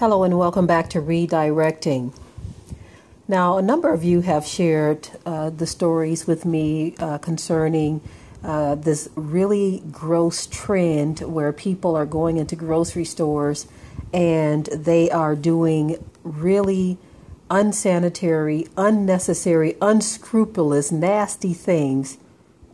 Hello and welcome back to Redirecting. Now, a number of you have shared uh, the stories with me uh, concerning uh, this really gross trend where people are going into grocery stores and they are doing really unsanitary, unnecessary, unscrupulous, nasty things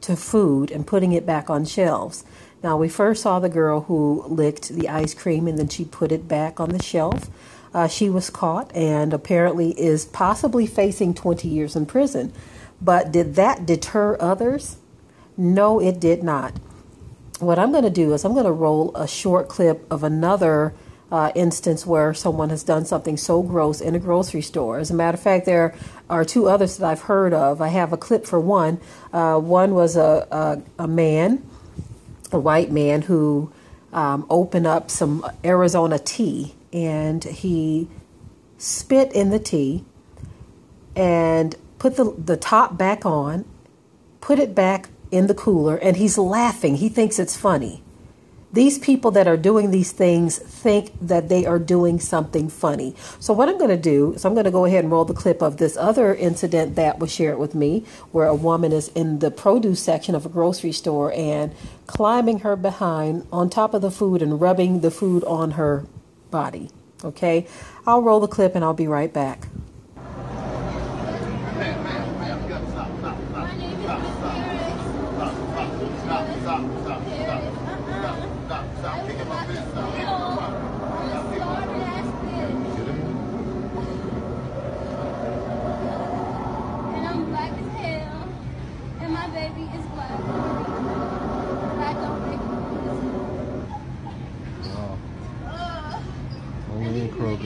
to food and putting it back on shelves. Now, we first saw the girl who licked the ice cream and then she put it back on the shelf. Uh, she was caught and apparently is possibly facing 20 years in prison. But did that deter others? No, it did not. What I'm going to do is I'm going to roll a short clip of another uh, instance where someone has done something so gross in a grocery store. As a matter of fact, there are two others that I've heard of. I have a clip for one. Uh, one was a, a, a man a white man who um, opened up some Arizona tea and he spit in the tea and put the, the top back on, put it back in the cooler, and he's laughing. He thinks it's funny. These people that are doing these things think that they are doing something funny. So, what I'm going to do is I'm going to go ahead and roll the clip of this other incident that was shared with me where a woman is in the produce section of a grocery store and climbing her behind on top of the food and rubbing the food on her body. Okay, I'll roll the clip and I'll be right back.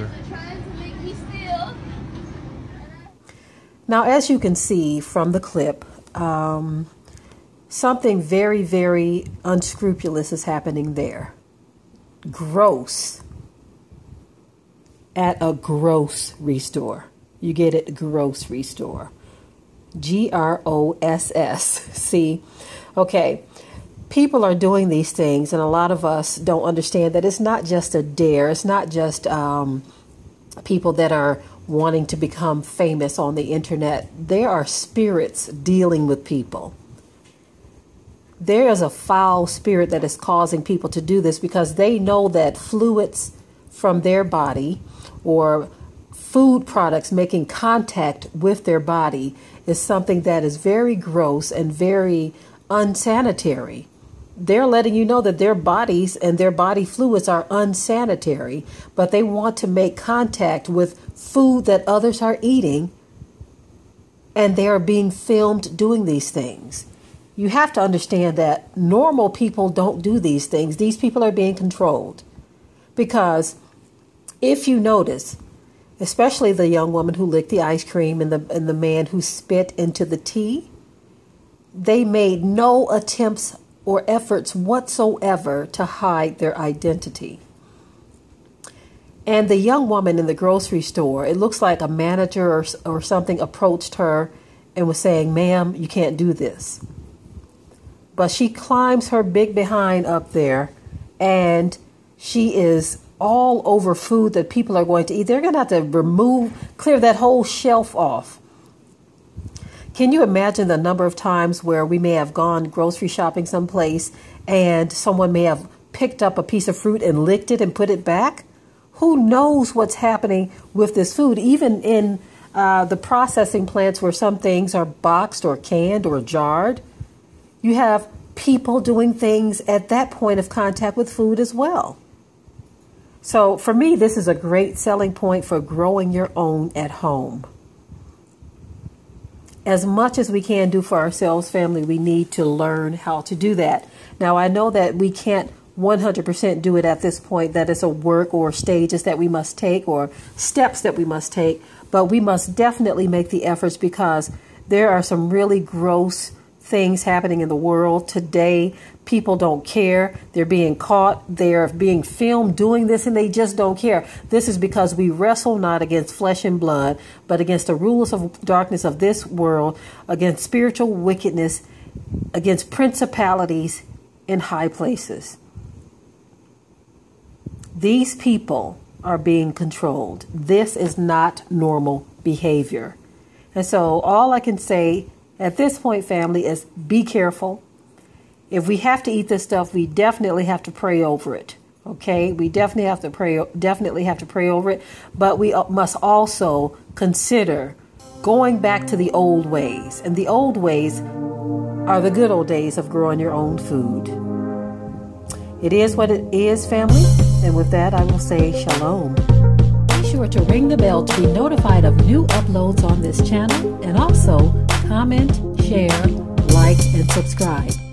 Kroger. Now, as you can see from the clip, um, something very, very unscrupulous is happening there. Gross. At a grocery store. You get it, grocery store. G R O S S. See? Okay people are doing these things, and a lot of us don't understand that it's not just a dare. It's not just um, people that are wanting to become famous on the internet. There are spirits dealing with people. There is a foul spirit that is causing people to do this because they know that fluids from their body or food products making contact with their body is something that is very gross and very unsanitary they're letting you know that their bodies and their body fluids are unsanitary, but they want to make contact with food that others are eating, and they are being filmed doing these things. You have to understand that normal people don't do these things. These people are being controlled. Because if you notice, especially the young woman who licked the ice cream and the, and the man who spit into the tea, they made no attempts or efforts whatsoever to hide their identity. And the young woman in the grocery store, it looks like a manager or, or something approached her and was saying, Ma'am, you can't do this. But she climbs her big behind up there and she is all over food that people are going to eat. They're going to have to remove, clear that whole shelf off can you imagine the number of times where we may have gone grocery shopping someplace and someone may have picked up a piece of fruit and licked it and put it back? Who knows what's happening with this food? Even in uh, the processing plants where some things are boxed or canned or jarred, you have people doing things at that point of contact with food as well. So for me, this is a great selling point for growing your own at home as much as we can do for ourselves, family, we need to learn how to do that. Now, I know that we can't 100% do it at this point, that it's a work or stages that we must take or steps that we must take, but we must definitely make the efforts because there are some really gross things happening in the world today. People don't care. They're being caught. They're being filmed doing this and they just don't care. This is because we wrestle not against flesh and blood, but against the rulers of darkness of this world, against spiritual wickedness, against principalities in high places. These people are being controlled. This is not normal behavior. And so, all I can say at this point, family, is be careful. If we have to eat this stuff, we definitely have to pray over it. Okay, we definitely have to pray. Definitely have to pray over it. But we uh, must also consider going back to the old ways, and the old ways are the good old days of growing your own food. It is what it is, family. And with that, I will say shalom sure to ring the bell to be notified of new uploads on this channel and also comment, share, like, and subscribe.